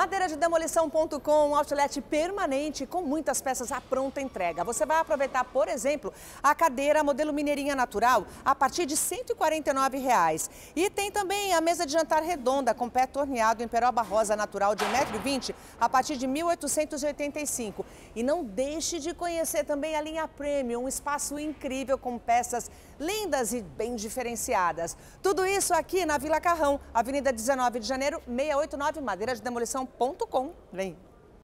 Madeiradedemolição.com, um outlet permanente com muitas peças à pronta entrega. Você vai aproveitar, por exemplo, a cadeira modelo Mineirinha Natural a partir de 149 reais. E tem também a mesa de jantar redonda com pé torneado em peroba rosa natural de 1,20m a partir de R$ 1.885. E não deixe de conhecer também a linha Premium, um espaço incrível com peças lindas e bem diferenciadas. Tudo isso aqui na Vila Carrão, Avenida 19 de Janeiro, 689, Madeira de Demolição demolição.com. Vem!